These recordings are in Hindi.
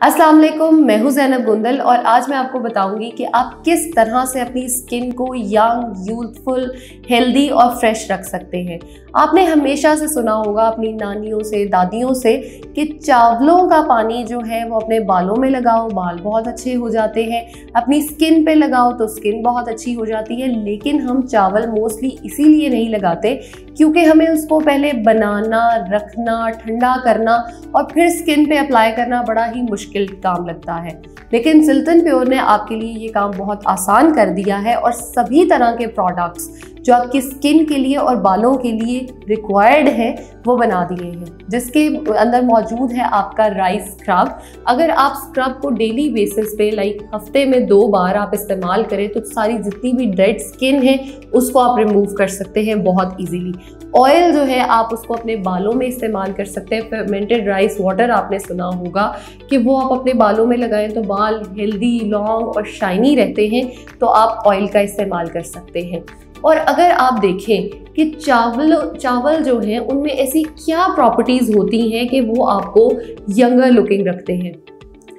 अस्सलाम वालेकुम, मैं हूँ जैनब गुंदल और आज मैं आपको बताऊँगी कि आप किस तरह से अपनी स्किन को यंग यूथफुल हेल्दी और फ्रेश रख सकते हैं। आपने हमेशा से सुना होगा अपनी नानियों से, दादियों से कि चावलों का पानी जो है वो अपने बालों में लगाओ, बाल बहुत अच्छे हो जाते हैं। अपनी स्किन पे लगाओ तो स्किन बहुत अच्छी हो जाती है, लेकिन हम चावल मोस्टली इसीलिए नहीं लगाते क्योंकि हमें उसको पहले बनाना, रखना, ठंडा करना और फिर स्किन पे अप्लाई करना बड़ा ही मुश्किल काम लगता है। लेकिन सिल्तन प्योर ने आपके लिए ये काम बहुत आसान कर दिया है और सभी तरह के प्रोडक्ट्स जो आपकी स्किन के लिए और बालों के लिए रिक्वायर्ड है, वो बना दिए हैं। जिसके अंदर मौजूद है आपका राइस स्क्रब अगर आप स्क्रब को डेली बेसिस पे लाइक हफ़्ते में दो बार आप इस्तेमाल करें तो सारी जितनी भी डेड स्किन है, उसको आप रिमूव कर सकते हैं बहुत इजीली ऑयल जो है, आप उसको अपने बालों में इस्तेमाल कर सकते हैं। फर्मेंटेड राइस वाटर आपने सुना होगा कि वो आप अपने बालों में लगाएँ तो बाल हेल्दी लॉन्ग और शाइनी रहते हैं तो आप ऑयल का इस्तेमाल कर सकते हैं। और अगर आप देखें कि चावल चावल जो हैं, उनमें ऐसी क्या प्रॉपर्टीज़ होती हैं कि वो आपको यंगर लुकिंग रखते हैं?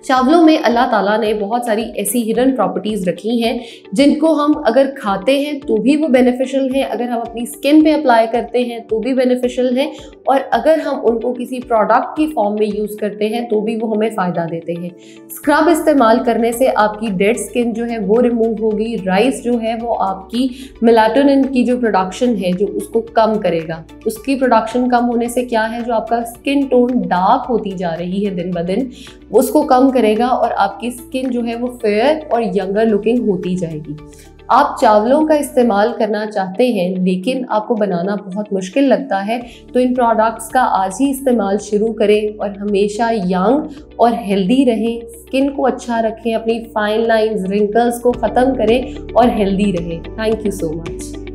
चावलों में अल्लाह ताला ने बहुत सारी ऐसी हिडन प्रॉपर्टीज़ रखी हैं, जिनको हम अगर खाते हैं तो भी वो बेनिफिशियल हैं, अगर हम अपनी स्किन पे अप्लाई करते हैं तो भी बेनिफिशियल हैं, और अगर हम उनको किसी प्रोडक्ट की फॉर्म में यूज़ करते हैं तो भी वो हमें फ़ायदा देते हैं। स्क्रब इस्तेमाल करने से आपकी डेड स्किन जो है वो रिमूव होगी राइस जो है वो आपकी मिलाटोनिन की जो प्रोडक्शन है जो उसको कम करेगा। उसकी प्रोडक्शन कम होने से क्या है, जो आपका स्किन टोन डार्क होती जा रही है दिन ब दिन, उसको कम करेगा और आपकी स्किन जो है वो फेयर और यंगर लुकिंग होती जाएगी। आप चावलों का इस्तेमाल करना चाहते हैं, लेकिन आपको बनाना बहुत मुश्किल लगता है तो इन प्रोडक्ट्स का आज ही इस्तेमाल शुरू करें और हमेशा यंग और हेल्दी रहें। स्किन को अच्छा रखें, अपनी फाइन लाइंस रिंकल्स को ख़त्म करें और हेल्दी रहें। Thank you so much